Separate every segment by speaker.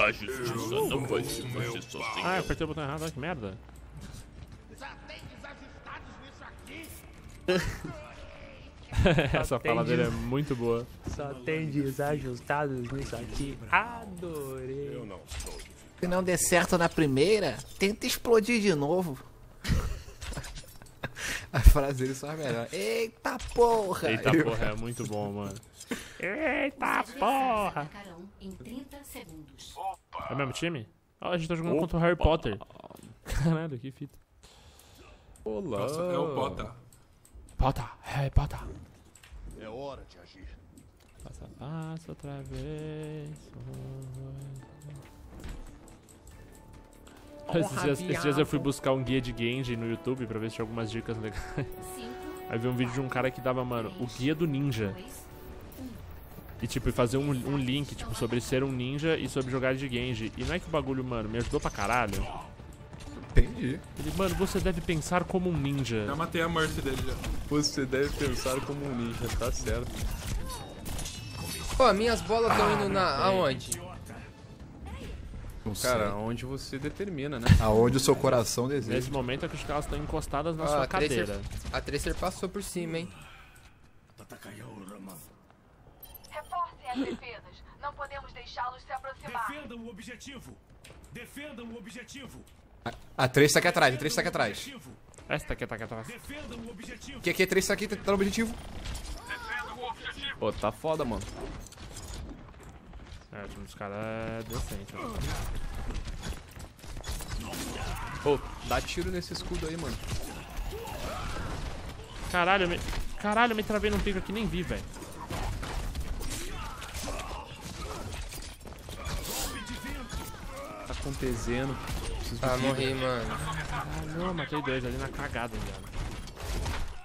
Speaker 1: A justiça não vai se fazer
Speaker 2: Ah,
Speaker 1: sozinha.
Speaker 2: eu apertei o botão errado, olha que merda. Essa fala dele é muito boa.
Speaker 3: Só tem desajustados nisso aqui. Adorei.
Speaker 4: Se não der certo na primeira, tenta explodir de novo. A frase dele só é melhor. Eita porra!
Speaker 2: Eita
Speaker 4: Eu-
Speaker 2: porra, é muito bom, mano. Eita porra!
Speaker 5: Atacarão em 30 segundos.
Speaker 2: É o mesmo time? Ah, a gente tá jogando contra o Harry Potter. Caralho, que fita.
Speaker 6: Olá.
Speaker 7: Nossa, é o Bota.
Speaker 2: Potter, Harry Potter.
Speaker 1: É hora de agir.
Speaker 2: Passo a passo outra vez. Esses dias, esses dias eu fui buscar um guia de Genji no YouTube pra ver se tinha algumas dicas legais.
Speaker 5: 5,
Speaker 2: Aí vi um vídeo de um cara que dava, mano, o guia do ninja.
Speaker 5: 2,
Speaker 2: E tipo, fazer um, um link, tipo, sobre ser um ninja e sobre jogar de Genji. E não é que o bagulho, mano, me ajudou pra caralho.
Speaker 4: Entendi.
Speaker 2: Ele, mano, você deve pensar como um ninja.
Speaker 7: Já matei a Mercy dele já.
Speaker 6: Você deve pensar como um ninja, tá certo.
Speaker 3: Pô, minhas bolas estão indo na. aonde?
Speaker 4: Não sei.
Speaker 6: Cara, onde você determina, né?
Speaker 4: Aonde o seu coração deseja.
Speaker 2: Nesse momento, que elas estão encostadas na
Speaker 3: Ah,
Speaker 2: sua
Speaker 3: a Tracer-
Speaker 2: cadeira.
Speaker 3: A Tracer passou por cima, hein?
Speaker 8: Reforcem as defesas. Não podemos deixá-los se aproximar.
Speaker 9: Defendam o objetivo! Defendam o objetivo!
Speaker 4: A 3 tá aqui atrás, a 3 tá aqui atrás.
Speaker 2: Tá aqui, tá aqui atrás.
Speaker 9: Defendam o objetivo!
Speaker 4: Aqui, aqui, a 3 tá aqui, tá no objetivo.
Speaker 6: Pô, tá foda, mano.
Speaker 2: É, o time dos caras é decente. ó.
Speaker 6: Pô, dá tiro nesse escudo aí, mano.
Speaker 2: Caralho, eu me... Caralho, eu me travei num pico aqui nem vi, velho.
Speaker 6: Tá acontecendo. Preciso
Speaker 3: Ah,
Speaker 6: vida.
Speaker 3: morri, mano.
Speaker 2: Caralho, matei dois ali na cagada, viado.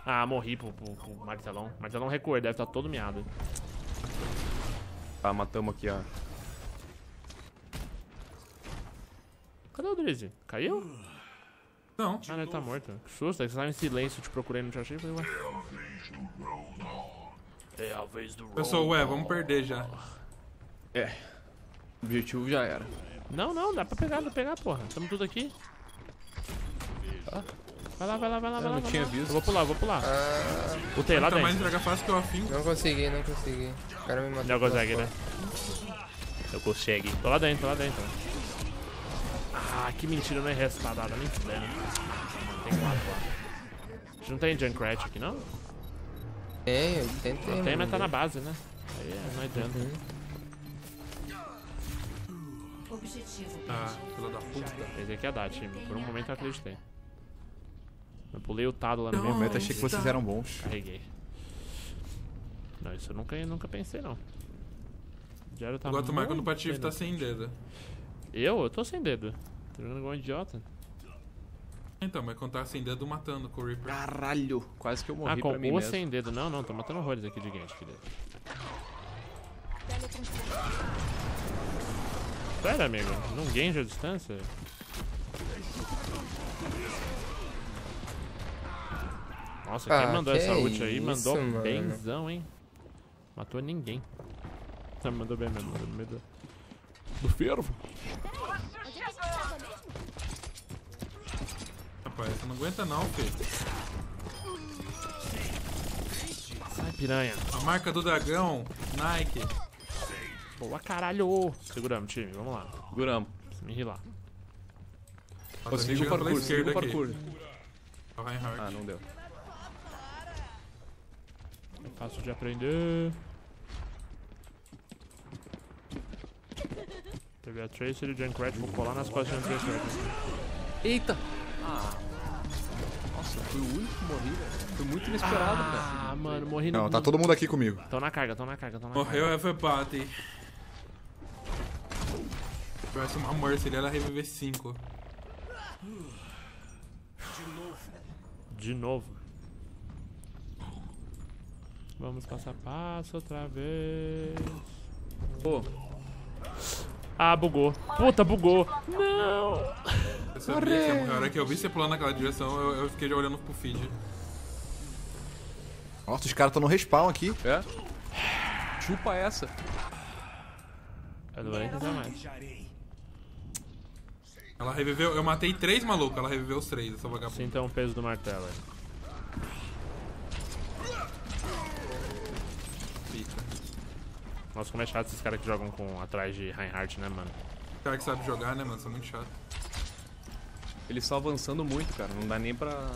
Speaker 2: Ah, morri pro, pro, pro martelão. Martelão recuou, ele deve estar todo miado.
Speaker 6: Tá, matamos aqui, ó.
Speaker 2: Cadê o Drizzy? Caiu?
Speaker 7: Não.
Speaker 2: Ah, ele tá morto. Que susto, é que você tava em silêncio, te procurei, não te achei. Falei, ué. É a vez do
Speaker 7: Pessoal, ué, vamos perder já.
Speaker 6: É. O objetivo já era.
Speaker 2: Não, não, dá pra pegar, dá pra pegar, porra. Tamo tudo aqui. Vai lá, vai lá, vai lá, vai lá.
Speaker 6: não tinha visto.
Speaker 2: Eu vou pular, eu vou pular.
Speaker 3: Ah,
Speaker 2: Botei lá
Speaker 7: Tá mais
Speaker 2: dentro.
Speaker 7: entrega fácil que o afim.
Speaker 3: não consegui, não consegui. O cara me matou.
Speaker 2: Não consegue, né?
Speaker 1: Eu consegue.
Speaker 2: Tô lá dentro, tô lá dentro. Ah, que mentira, não é respadada, nem fudendo. Tem quatro lá. A gente não tem Junkrat aqui, não?
Speaker 3: Tem, eu tentei.
Speaker 2: Tem, mas
Speaker 3: mano.
Speaker 2: tá na base, né? Aí é, não adianta.
Speaker 5: objetivo
Speaker 7: Ah, filha da puta.
Speaker 2: Esse aqui é dar, time. Por um momento eu acreditei. Eu pulei o Tado lá no meio.
Speaker 4: Eu achei que vocês eram bons.
Speaker 2: Carreguei. Não, isso eu nunca, nunca pensei, não. O Diário tá
Speaker 7: Agora tu marca
Speaker 2: muito
Speaker 7: no Patife tá sem dedo.
Speaker 2: Eu? Eu tô sem dedo. Tô jogando igual um idiota.
Speaker 7: Então, mas quando tá sem dedo, matando com o Reaper.
Speaker 6: Caralho. Quase que eu morri
Speaker 2: ah, com
Speaker 6: pra mim
Speaker 2: o
Speaker 6: mesmo.
Speaker 2: sem dedo. Não, não, tô matando horrores aqui de gente, querido. Sério, amigo? Não ganha a distância? Nossa, quem
Speaker 3: Ah,
Speaker 2: mandou
Speaker 3: que
Speaker 2: essa ult aí
Speaker 3: isso,
Speaker 2: mandou
Speaker 3: mano.
Speaker 2: benzão, hein? Matou ninguém. Ah, mandou bem mesmo, mandou no meio do, do fervo.
Speaker 7: Rapaz, você não aguenta não, filho.
Speaker 2: Sai, piranha.
Speaker 7: A marca do dragão, Nike.
Speaker 2: Boa, caralho. Seguramos, time, vamos lá.
Speaker 6: Seguramos.
Speaker 2: Me.
Speaker 7: Ó, tá
Speaker 6: Consigo o parkour, siga o parkour. Ah, não deu.
Speaker 2: É fácil de aprender. Teve a Tracer e o Junkrat, vou colar nas costas do Junkrat.
Speaker 6: Eita! Ah. Nossa, fui o único que morri, velho. Foi muito inesperado, cara.
Speaker 2: Ah, mano, morri no...
Speaker 4: Não, tá todo mundo aqui comigo.
Speaker 2: Tão na carga, tão na carga, tão na
Speaker 7: Morreu
Speaker 2: carga.
Speaker 7: everybody. Parece uma Mercy, ele era reviver 5.
Speaker 2: De novo. Vamos passo a passo outra vez.
Speaker 6: Pô,
Speaker 2: Ah, bugou. Puta, bugou. Não.
Speaker 7: Eu sabia que você ia morrer. A hora que eu vi você pulando naquela direção, eu, eu fiquei olhando pro feed.
Speaker 4: Nossa, os caras estão no respawn aqui.
Speaker 6: é? Chupa essa.
Speaker 2: Eu não vou nem tentar mais.
Speaker 7: Ela reviveu. Eu matei três malucos, ela reviveu os três, essa vagabunda.
Speaker 2: Sinta o peso do martelo aí. Nossa, como é chato esses caras que jogam com atrás de Reinhardt, né, mano?
Speaker 7: Cara que sabe jogar, né, mano? Isso é muito chato.
Speaker 6: Eles estão avançando muito, cara. Não dá nem pra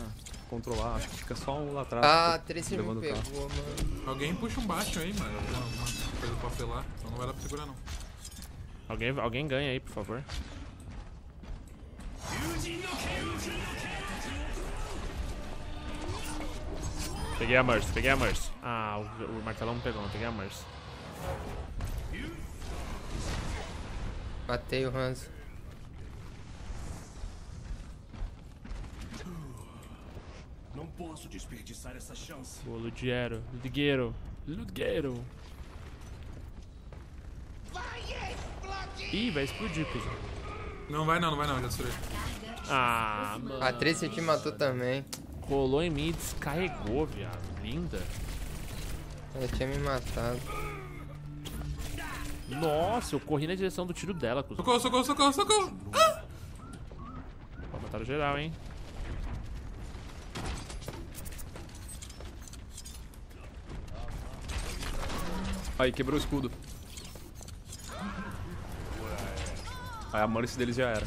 Speaker 6: controlar. Acho que fica só um lá atrás.
Speaker 3: Ah,
Speaker 6: tipo,
Speaker 3: Tracer me
Speaker 6: o carro.
Speaker 3: pegou, mano.
Speaker 7: Alguém puxa um baixo aí, mano. Alguma coisa pra apelar. Então não vai dar pra segurar, não.
Speaker 2: Alguém, alguém ganha aí, por favor. Peguei a Mercy, peguei a Mercy. Ah, o, o martelão me pegou, não peguei a Mercy.
Speaker 3: Matei o Hanzo.
Speaker 9: Não posso desperdiçar essa chance.
Speaker 2: Pô, Ludiero, Ludgueiro, Ludgueiro. Ih, vai explodir.
Speaker 7: Não vai não, não vai não, já destruí.
Speaker 2: Ah, mano.
Speaker 3: A Tracer te matou também.
Speaker 2: Rolou em mim e descarregou, viado. Linda.
Speaker 3: Ela tinha me matado.
Speaker 2: Nossa, eu corri na direção do tiro dela, cuzão.
Speaker 7: Socorro, socorro, socorro, socorro! Ah!
Speaker 2: Mataram geral, hein?
Speaker 6: Aí, quebrou o escudo. Aí a Mercy deles já era.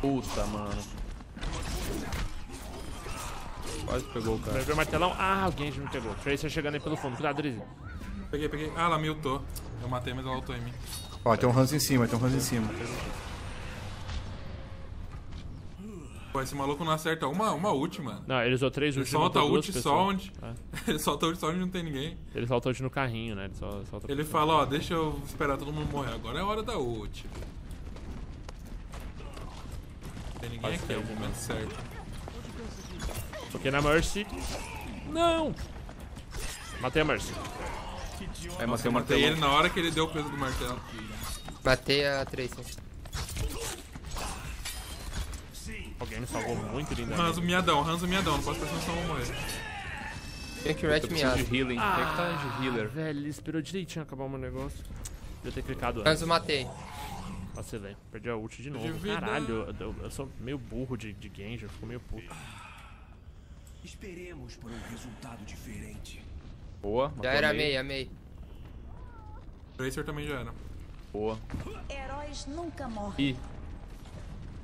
Speaker 6: Puta, mano. Quase pegou o cara.
Speaker 2: Vai ver o martelão. Ah, alguém já me pegou. Tracer chegando aí pelo fundo. Cuidado, Drizzy.
Speaker 7: Peguei, peguei. Ah, ela me ultou. Eu matei, mas ela ultou em mim.
Speaker 10: Ó, tem um Hans em cima, tem um Hans em cima.
Speaker 7: Pô, esse maluco não acerta uma, uma ult, mano.
Speaker 2: Não, ele usou três
Speaker 7: Ele
Speaker 2: ults.
Speaker 7: solta a
Speaker 2: matou duas
Speaker 7: ult só onde.
Speaker 2: É.
Speaker 7: Ele solta ult só onde não tem ninguém.
Speaker 2: Ele solta ult no carrinho, né? Ele só solta
Speaker 7: Ele fala, ó, deixa eu esperar todo mundo morrer. Agora é a hora da ult. Tem ninguém aqui, é o momento certo.
Speaker 2: Toquei na Mercy. Não! Matei a Mercy.
Speaker 6: Aí matei
Speaker 7: eu
Speaker 6: o
Speaker 7: matei
Speaker 6: martelo.
Speaker 7: ele na hora que ele deu o peso do martelo.
Speaker 3: Matei a Tracer.
Speaker 2: Alguém me salvou muito lindamente.
Speaker 7: Ranzo miadão, Ranzo miadão. Não posso prestar eu vou morrer.
Speaker 3: Tinha que rat
Speaker 6: preciso de healing. Tem que tá de healer.
Speaker 2: Velho, ele esperou direitinho acabar o meu negócio. Devia ter clicado antes.
Speaker 3: Hanzo matei.
Speaker 2: Vacilei. Perdi a ult de novo. Caralho, eu, eu- eu sou meio burro de, de Genji, eu fico meio puto.
Speaker 9: Esperemos por um resultado diferente.
Speaker 6: Boa.
Speaker 3: Já
Speaker 6: a
Speaker 3: era
Speaker 6: Mei.
Speaker 3: meia, meia.
Speaker 7: Tracer também já era.
Speaker 6: Boa.
Speaker 5: Heróis nunca morrem.
Speaker 6: Ih,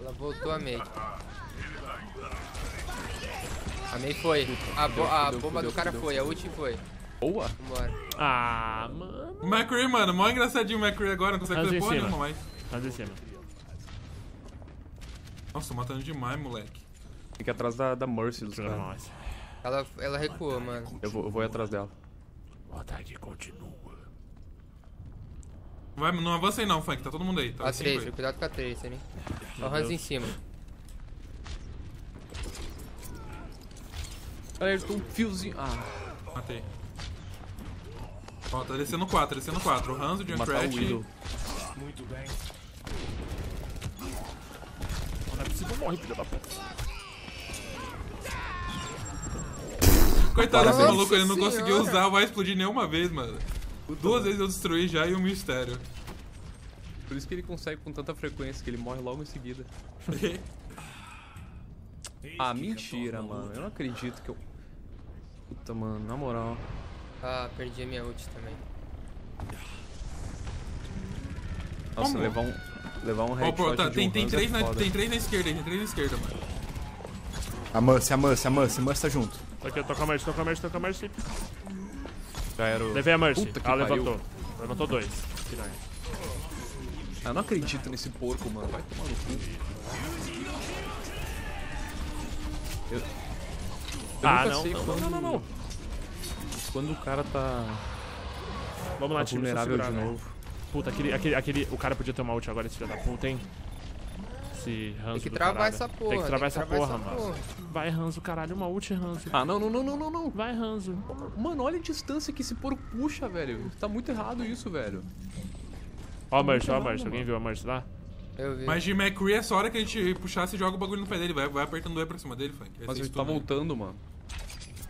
Speaker 3: Ela voltou a Mei. A Mei foi. A, bo- a
Speaker 6: fudeu,
Speaker 3: bomba
Speaker 6: fudeu,
Speaker 3: do cara
Speaker 6: fudeu,
Speaker 3: foi, a ult foi.
Speaker 6: boa.
Speaker 3: Vambora.
Speaker 2: Ah, mano.
Speaker 7: O McCree, mano, mó engraçadinho o McCree agora, não consegue fazer porra nenhuma mais.
Speaker 2: Em cima.
Speaker 7: Nossa, tô matando demais, moleque.
Speaker 6: Fica atrás da, da Mercy dos caras.
Speaker 2: Nossa.
Speaker 3: Ela, ela recuou, mano.
Speaker 6: Eu vou, eu vou ir atrás dela.
Speaker 2: O ataque continua.
Speaker 7: Vai, não avança aí não, Funk, tá todo mundo aí. Tá
Speaker 3: A
Speaker 7: cinco aí.
Speaker 3: Tracer, cuidado com a Tracer, hein. Ó o
Speaker 2: Deus.
Speaker 3: Hanzo em cima.
Speaker 6: Olha, ele tem um fiozinho. Ah,
Speaker 7: Matei. Ó, tá descendo 4, descendo 4. O Hanzo, o Junkrat.
Speaker 6: Widow.
Speaker 9: Muito bem.
Speaker 2: Não é possível morrer, filho da puta.
Speaker 7: Coitado desse maluco, ele não
Speaker 3: senhora.
Speaker 7: conseguiu usar, vai explodir nenhuma vez, mano. Duas vezes eu destruí já e um mistério.
Speaker 6: Por isso que ele consegue com tanta frequência, que ele morre logo em seguida. Ah, mentira, mano. Eu não acredito que eu... Puta, mano, na moral.
Speaker 3: Ah, perdi a minha ult também.
Speaker 6: Nossa,
Speaker 7: Como?
Speaker 6: levar um... Levar um headshot
Speaker 7: pô, tá,
Speaker 6: de
Speaker 7: tem,
Speaker 6: um
Speaker 7: tem,
Speaker 6: Hanzo
Speaker 7: três
Speaker 6: é
Speaker 7: na, tem três na esquerda tem três na esquerda, mano.
Speaker 10: A Mercy, a Mercy, a Mercy, a Mercy tá junto.
Speaker 2: Aqui, com a Mercy, com a Mercy, com a Mercy.
Speaker 6: Já era o...
Speaker 2: Levei a Mercy.
Speaker 6: Puta que
Speaker 2: Ela
Speaker 6: pariu.
Speaker 2: levantou. Levantou dois. Piranha.
Speaker 6: Ah, eu não acredito nesse porco, mano. Vai tomar no cu. Eu, eu
Speaker 2: Ah, não, não,
Speaker 6: quando...
Speaker 2: não, não, não.
Speaker 6: Quando o cara tá,
Speaker 2: Vamos lá,
Speaker 6: tá
Speaker 2: time,
Speaker 6: vulnerável
Speaker 2: segurar,
Speaker 6: de
Speaker 2: velho.
Speaker 6: novo.
Speaker 2: Puta, aquele, aquele, aquele. O cara podia ter uma ult agora, esse filho da puta, hein? Esse Ranzo
Speaker 3: Tem que travar
Speaker 2: caralho.
Speaker 3: essa porra.
Speaker 2: Tem que travar essa porra,
Speaker 3: essa
Speaker 2: mano. Vai, Ranzo, caralho. Uma ult, Ranzo.
Speaker 6: Ah, não, não, não, não, não, não.
Speaker 2: Vai, Ranzo.
Speaker 6: Mano, olha a distância que esse porco puxa, velho. Tá muito errado isso, velho.
Speaker 2: Ó a Mercy, ó a Mercy. Alguém viu a Mercy lá?
Speaker 3: Eu vi.
Speaker 7: Mas de McCree é só hora que a gente puxasse e joga o bagulho no pé dele. Vai, vai apertando o E pra cima dele, Funk. Aí
Speaker 6: Mas
Speaker 7: você
Speaker 6: ele tá
Speaker 7: stuna
Speaker 6: voltando, mano.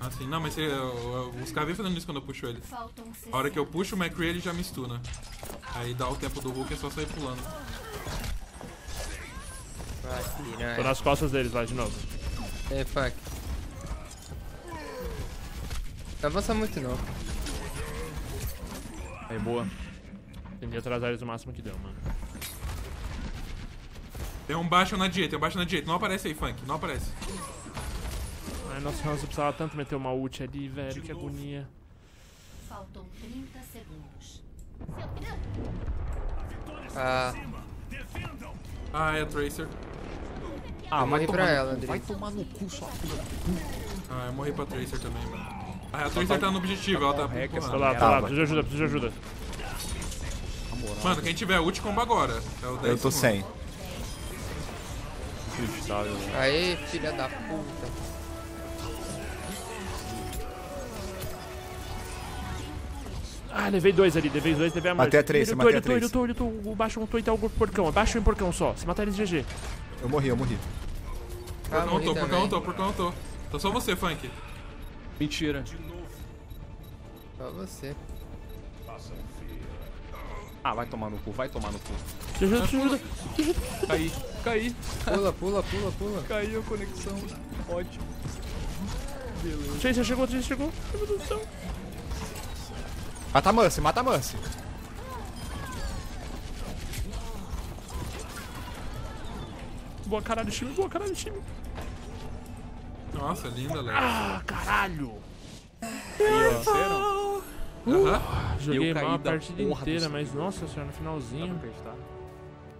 Speaker 7: Assim, não, mas você, os caras vêm fazendo isso quando eu puxo ele.
Speaker 5: Faltam 60.
Speaker 7: A hora que eu puxo o McCree, ele já me stuna. Aí dá o tempo do Hulk, é só sair pulando.
Speaker 3: Vai,
Speaker 2: Tô nas costas deles lá de novo.
Speaker 3: É, fuck. Não avança muito não.
Speaker 6: Aí, boa.
Speaker 2: Tentei atrasar eles o máximo que deu, mano.
Speaker 7: Tem um baixo na direita, tem um baixo na direita. Não aparece aí, Funk. Não aparece.
Speaker 2: Ai, nossa, Hanzo precisava tanto meter uma ult ali, velho. Que agonia.
Speaker 11: Faltam 30 segundos.
Speaker 3: Ah,
Speaker 7: Ah, é a Tracer.
Speaker 6: Ah,
Speaker 3: eu morri
Speaker 6: vai
Speaker 3: pra
Speaker 6: tomar no
Speaker 3: ela,
Speaker 6: cu,
Speaker 3: Andrei.
Speaker 6: Vai tomar no cu, sua filha.
Speaker 7: Ah, eu morri pra Tracer também, mano. Ah, a Tracer tá no objetivo, ela tá
Speaker 2: Tô
Speaker 7: empurrando.
Speaker 2: lá, tô lá. Preciso de ajuda, preciso de ajuda.
Speaker 7: Mano, quem tiver ult, comba agora. É o 10
Speaker 10: Eu tô
Speaker 7: segundos.
Speaker 10: sem.
Speaker 3: Aê, filha da puta.
Speaker 2: Ah, levei dois ali, levei dois, levei a morte.
Speaker 10: Matei a três,
Speaker 2: ele
Speaker 10: matei
Speaker 2: ele
Speaker 10: a três.
Speaker 2: Ele lutou, ele lutou, o baixo lutou e tá o porcão. Abaixa o porcão só. Se matar eles, GG.
Speaker 10: Eu morri, eu morri.
Speaker 3: Ah,
Speaker 7: Por
Speaker 3: morri
Speaker 7: não tô, por não tô, por não tô. Tô só você, Funk.
Speaker 6: Mentira.
Speaker 3: Só você.
Speaker 6: Ah, vai tomar no cu, vai tomar no cu.
Speaker 2: Te ajuda, te ajuda.
Speaker 6: Caí, caí,
Speaker 3: Pula, pula, pula, pula.
Speaker 6: caiu a conexão. Ótimo.
Speaker 2: Tracer chegou, Tracer chegou. Ai, Meu Deus do céu.
Speaker 10: Mata a Mercy, mata a Mercy.
Speaker 2: Boa caralho, time, boa caralho, time.
Speaker 7: Nossa, linda, Léo.
Speaker 2: Ah, caralho.
Speaker 6: Sério?
Speaker 7: Aham.
Speaker 2: Joguei
Speaker 6: Eu caí
Speaker 2: mal a
Speaker 6: da
Speaker 2: partida inteira, mas nossa senhora, no
Speaker 6: Dá
Speaker 2: finalzinho.
Speaker 6: pra acreditar?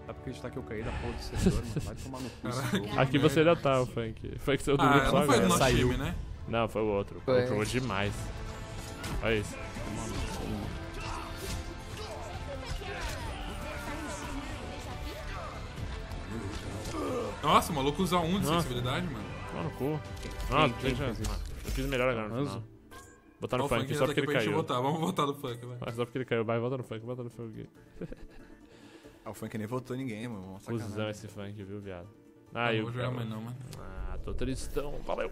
Speaker 6: Dá pra acreditar que eu caí da porra do servidor, mano. Vai tomar no cu.
Speaker 2: Aqui você ainda tá, o Funk. Funk saiu do
Speaker 7: Ah,
Speaker 2: grupo só
Speaker 7: não foi
Speaker 2: agora.
Speaker 7: nosso
Speaker 10: Saiu.
Speaker 7: time, né?
Speaker 2: Não, foi o outro.
Speaker 3: Foi.
Speaker 2: Jogou demais. Olha isso.
Speaker 7: Nossa, o maluco usa um de
Speaker 2: Nossa.
Speaker 7: sensibilidade, mano.
Speaker 2: Toma no cu.
Speaker 6: Quem
Speaker 2: deixa. Ah, Eu fiz melhor agora no final. Botar no
Speaker 7: Ó, o
Speaker 2: funk, só
Speaker 7: tá
Speaker 2: porque ele caiu.
Speaker 7: votar. Vamos votar no Funk, vai.
Speaker 2: Ah, Só porque ele caiu. Vai, volta no funk, volta no funk.
Speaker 10: Ah, o Funk nem votou ninguém, mano.
Speaker 2: Cusão esse funk, viu, viado?
Speaker 7: Não
Speaker 2: Ah, eu.
Speaker 7: vou jogar mais não, mano.
Speaker 2: Ah, tô tristão. Valeu.